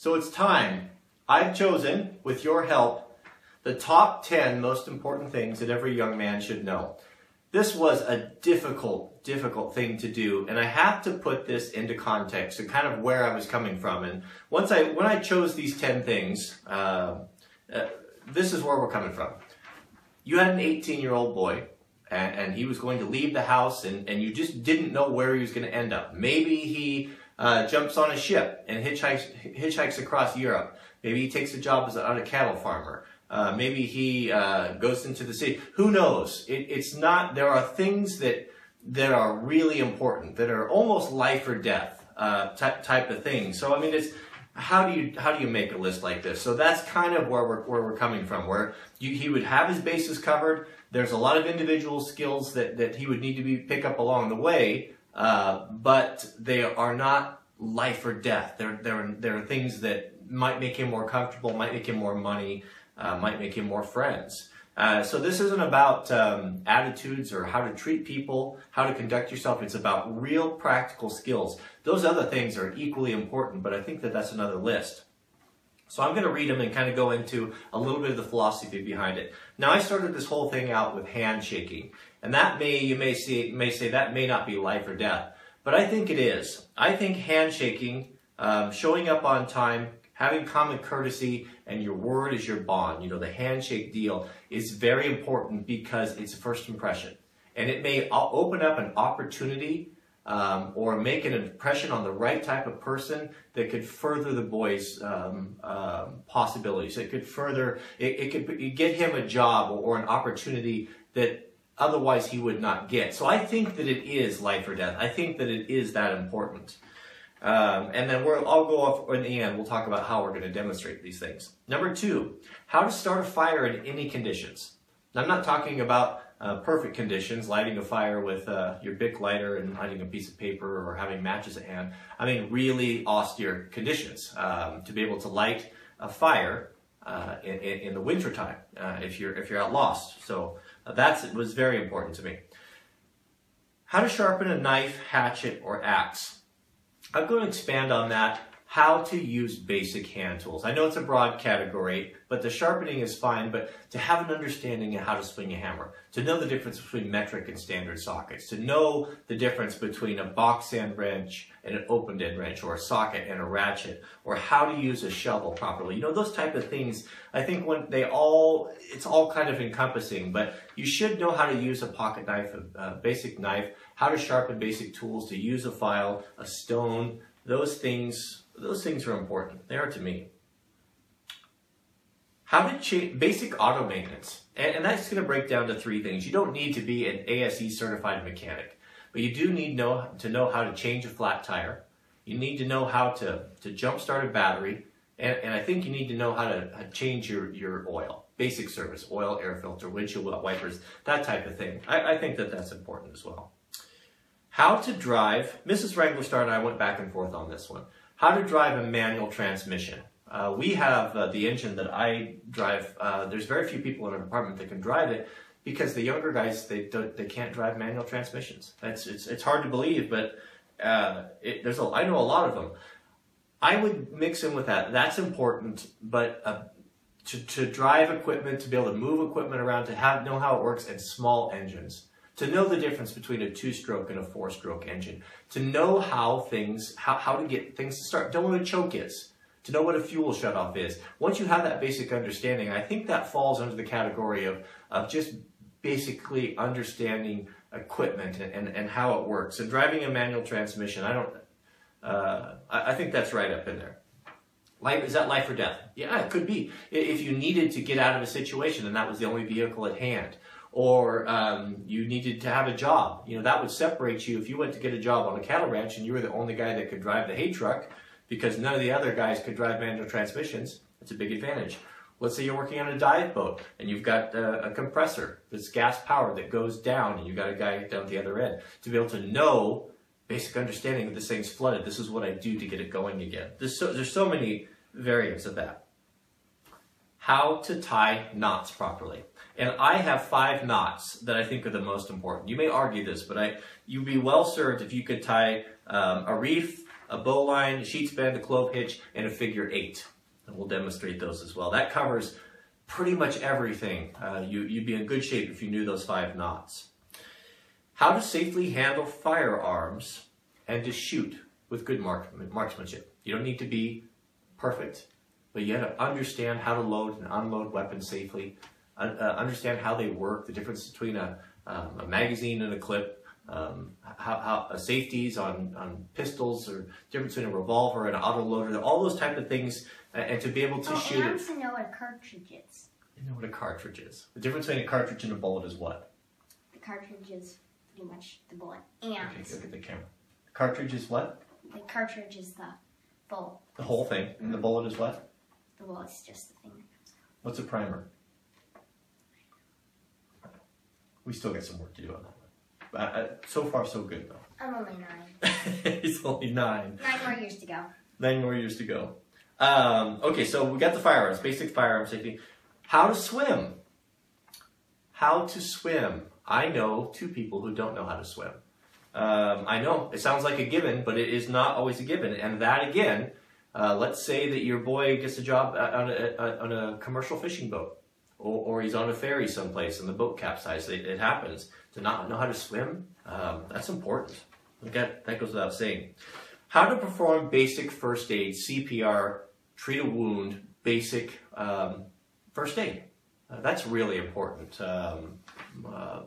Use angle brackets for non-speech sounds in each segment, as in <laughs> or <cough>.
So it's time. I've chosen, with your help, the top 10 most important things that every young man should know. This was a difficult, difficult thing to do, and I have to put this into context and kind of where I was coming from. And once I, when I chose these 10 things, uh, uh, this is where we're coming from. You had an 18 year old boy, and, and, he was going to leave the house, and, and you just didn't know where he was going to end up. Maybe he uh, jumps on a ship and hitchhikes, hitchhikes across Europe. Maybe he takes a job as a, on a cattle farmer. Uh, maybe he uh, goes into the city. Who knows? It, it's not. There are things that that are really important, that are almost life or death uh, type type of things. So I mean, it's how do you how do you make a list like this? So that's kind of where we're where we're coming from. Where you, he would have his bases covered. There's a lot of individual skills that that he would need to be pick up along the way. Uh, but they are not life or death. There, there, there are things that might make him more comfortable, might make him more money, uh, might make him more friends. Uh, so this isn't about um, attitudes or how to treat people, how to conduct yourself. It's about real practical skills. Those other things are equally important, but I think that that's another list. So I'm going to read them and kind of go into a little bit of the philosophy behind it. Now I started this whole thing out with handshaking, and that may you may see may say that may not be life or death, but I think it is. I think handshaking, um, showing up on time, having common courtesy, and your word is your bond. You know the handshake deal is very important because it's a first impression, and it may open up an opportunity um, or make an impression on the right type of person that could further the boy's um, uh, possibilities. It could further, it, it could get him a job or, an opportunity that otherwise he would not get. So I think that it is life or death. I think that it is that important. Um, and then we'll, I'll go off in the end, we'll talk about how we're going to demonstrate these things. Number two, how to start a fire in any conditions. Now, I'm not talking about uh, perfect conditions, lighting a fire with uh, your Bic lighter and lighting a piece of paper or having matches at hand. I mean, really austere conditions um, to be able to light a fire uh, in, in, the wintertime uh, if you're if you're out lost. So uh, that was very important to me. How to sharpen a knife, hatchet, or axe. I'm going to expand on that how to use basic hand tools. I know it's a broad category, but the sharpening is fine, but to have an understanding of how to swing a hammer, to know the difference between metric and standard sockets, to know the difference between a box end wrench and an open end wrench, or a socket and a ratchet, or how to use a shovel properly. You know, those type of things, I think when they all, it's all kind of encompassing, but you should know how to use a pocket knife, a, a basic knife, how to sharpen basic tools, to use a file, a stone, those things those things are important. They are to me. How to change basic auto maintenance. And, and that's going to break down to three things. You don't need to be an ASE certified mechanic, but you do need know, to know how to change a flat tire. You need to know how to, to jump start a battery. And, and I think you need to know how to, how change your, your oil. Basic service, oil, air filter, windshield wipers, that type of thing. I, I think that that's important as well. How to drive. Mrs. Wranglerstar and I went back and forth on this one how to drive a manual transmission. Uh, we have uh, the engine that I drive. Uh, there's very few people in our department that can drive it because the younger guys they don't, they can't drive manual transmissions. That's it's it's hard to believe, but uh, it, there's a I know a lot of them. I would mix in with that. That's important, but uh, to to drive equipment, to be able to move equipment around, to have know how it works, and small engines to know the difference between a two-stroke and a four-stroke engine, to know how things, how, how to get things to start, know what a choke is, to know what a fuel shutoff is. Once you have that basic understanding, I think that falls under the category of, of just basically understanding equipment and, and, and how it works. And driving a manual transmission, I don't, uh, I, I think that's right up in there. Life, is that life or death? Yeah, it could be. If you needed to get out of a situation and that was the only vehicle at hand, or um, you needed to have a job. You know, that would separate you if you went to get a job on a cattle ranch and you were the only guy that could drive the hay truck because none of the other guys could drive manual transmissions. That's a big advantage. Let's say you're working on a dive boat and you've got a, a compressor that's gas powered that goes down and you've got a guy down the other end. To be able to know basic understanding that this thing's flooded, this is what I do to get it going again. There's so, there's so many variants of that. How to tie knots properly. And I have five knots that I think are the most important. You may argue this, but I, you'd be well served if you could tie um, a reef a bowline, a sheet bend, a clove hitch, and a figure eight. And we'll demonstrate those as well. That covers pretty much everything. Uh, you, you'd be in good shape if you knew those five knots. How to safely handle firearms and to shoot with good mark, marksmanship. You don't need to be perfect, but you have to understand how to load and unload weapons safely, uh, understand how they work, the difference between a, um, a magazine and a clip, um, how, how uh, safeties on, on pistols, or difference between a revolver and an autoloader, all those type of things, uh, and to be able to oh, shoot and to know what a cartridge is. You know what a cartridge is. The difference between a cartridge and a bullet is what? The cartridge is pretty much the bullet, and Okay, look at the camera. The cartridge is what? the cartridge is the full. The whole thing. And the bullet is what? The bullet's just the thing. What's a primer? We still got some work to do on that one. But uh, so far, so good though. I'm only nine. <laughs> He's only nine. Nine more years to go. Nine more years to go. Um, okay, so we got the firearms, basic firearm safety. How to swim. How to swim. I know two people who don't know how to swim. Um, I know it sounds like a given, but it is not always a given. And that again, uh, let's say that your boy gets a job uh, on a, on a commercial fishing boat, or, or he's on a ferry someplace and the boat capsizes. It, it happens. To not know how to swim, um, that's important. That, that goes without saying. How to perform basic first aid, CPR, treat a wound, basic um, first aid. Uh, that's really important. Um, um,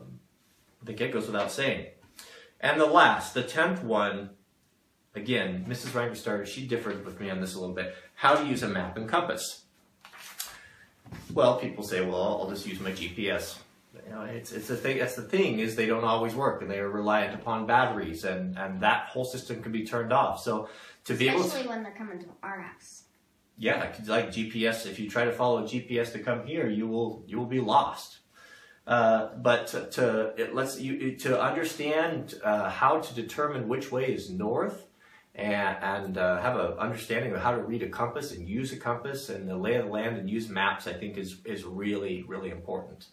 I think it goes without saying. And the last, the tenth one, again, Mrs. Wranglerstar, she differed with me on this a little bit. How to use a map and compass. Well, people say, well, I'll just use my GPS. You know, it's, it's the thing, that's the thing is they don't always work and they are reliant upon batteries and, and that whole system can be turned off. So to be able to, Especially when they're coming to our house. yeah, like GPS, if you try to follow GPS to come here, you will, you will be lost. Uh, but to, to it lets you to understand uh, how to determine which way is north and, and uh, have an understanding of how to read a compass and use a compass and the lay of the land and use maps, I think is, is really, really important.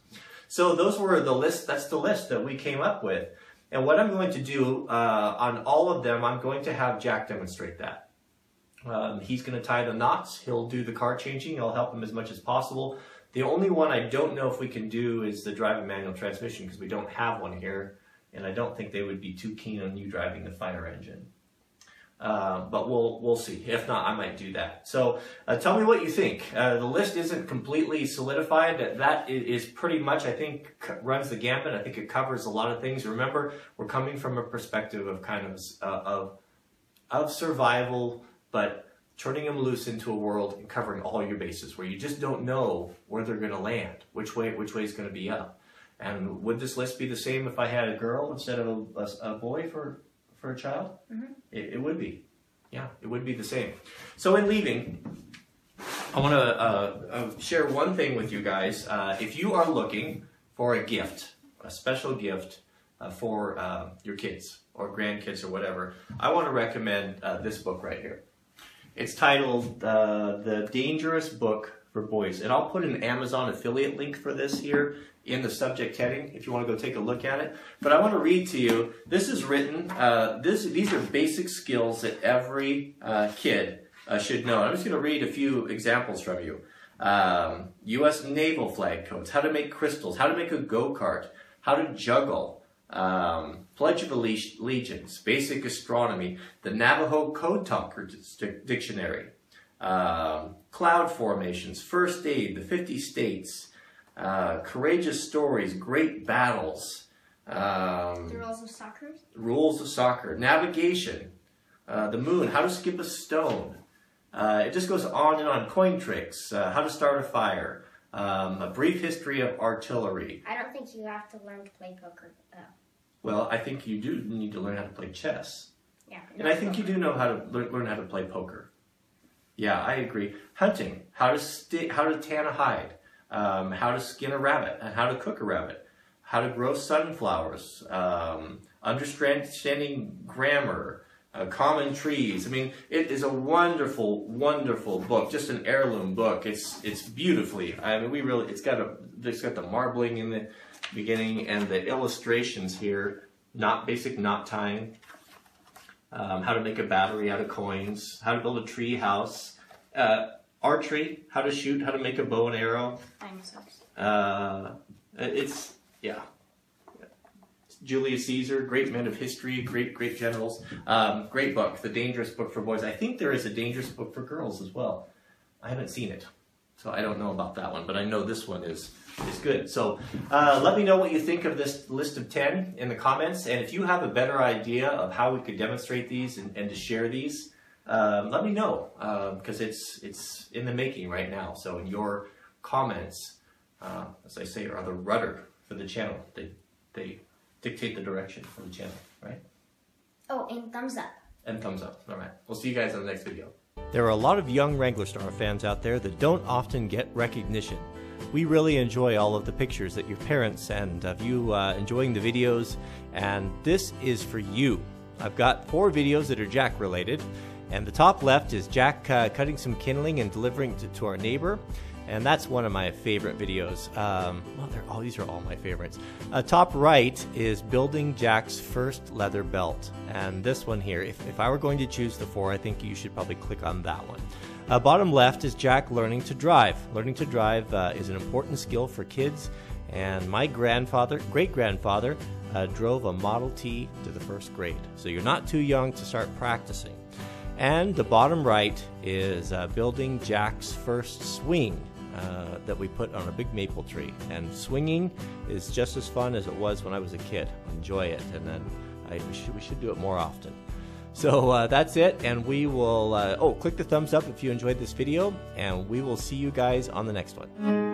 So those were the list, that's the list that we came up with. And what I'm going to do uh, on all of them, I'm going to have Jack demonstrate that. Um, he's going to tie the knots. He'll do the car changing. I'll help him as much as possible. The only one I don't know if we can do is the drive a manual transmission because we don't have one here, and I don't think they would be too keen on you driving the fire engine. Uh, but we'll we'll see. If not, I might do that. So uh, tell me what you think. Uh, the list isn't completely solidified. That that is pretty much, I think, runs the gambit. I think it covers a lot of things. Remember, we're coming from a perspective of kind of uh, of of survival, but turning them loose into a world and covering all your bases, where you just don't know where they're going to land, which way which way is going to be up. And would this list be the same if I had a girl instead of a, a, a boy for for a child? It, it would be. Yeah, it would be the same. So in leaving, I want to uh, uh, share one thing with you guys. Uh, if you are looking for a gift, a special gift uh, for uh, your kids or grandkids or whatever, I want to recommend uh, this book right here. It's titled uh, The Dangerous Book for Boys. And I'll put an Amazon affiliate link for this here in the subject heading if you want to go take a look at it. But I want to read to you. This is written, uh, this, these are basic skills that every uh, kid uh, should know. I'm just going to read a few examples from you. Um, U.S. naval flag codes, how to make crystals, how to make a go-kart, how to juggle, um, Pledge of Allegiance, basic astronomy, the Navajo Code Talker Dictionary, um, cloud formations, first aid, the 50 states, uh, courageous stories, great battles, um, The rules of soccer. rules of soccer, navigation, uh, the moon, how to skip a stone. Uh, it just goes on and on. Coin tricks, uh, how to start a fire, um, a brief history of artillery. I don't think you have to learn to play poker though. Well, I think you do need to learn how to play chess. Yeah. And I think you do know how to learn how to play poker. Yeah, I agree. Hunting, how to sti- how to tan a hide, um, how to skin a rabbit, and how to cook a rabbit, how to grow sunflowers, um, understanding grammar, uh, common trees. I mean, it is a wonderful, wonderful book. Just an heirloom book. It's it's beautifully. I mean, we really. It's got a. It's got the marbling in the beginning and the illustrations here. Not basic knot tying. Um, how to make a battery out of coins, how to build a tree house, uh, archery, how to shoot, how to make a bow and arrow. Dinosaurs. Uh, it's yeah. Julius Caesar, great men of history, great great generals. Um, great book, the dangerous book for boys. I think there is a dangerous book for girls as well. I haven't seen it, so I don't know about that one, but I know this one is is good. So uh, let me know what you think of this list of ten in the comments, and if you have a better idea of how we could demonstrate these and, and to share these, um, let me know because it's it's in the making right now. So your comments, uh, as I say, are the rudder for the channel. They they dictate the direction for the channel, right? Oh, and thumbs up. And thumbs up. All right. We'll see you guys in the next video. There are a lot of young Wranglerstar fans out there that don't often get recognition. We really enjoy all of the pictures that your parents send of you uh, enjoying the videos, and this is for you. I've got four videos that are Jack related, and the top left is Jack uh, cutting some kindling and delivering to, to our neighbor and that's one of my favorite videos. Um, well, all these are all my favorites. Uh, top right is building Jack's first leather belt, and this one here. If, if I were going to choose the four, I think you should probably click on that one. Uh, bottom left is Jack learning to drive. Learning to drive uh, is an important skill for kids, and my grandfather, great grandfather, uh, drove a Model T to the first grade. So you're not too young to start practicing. And the bottom right is uh, building Jack's first swing uh, that we put on a big maple tree. And swinging is just as fun as it was when I was a kid. Enjoy it, and then I, we, should, we should do it more often. So uh, that's it, and we will. Uh, oh, click the thumbs up if you enjoyed this video, and we will see you guys on the next one.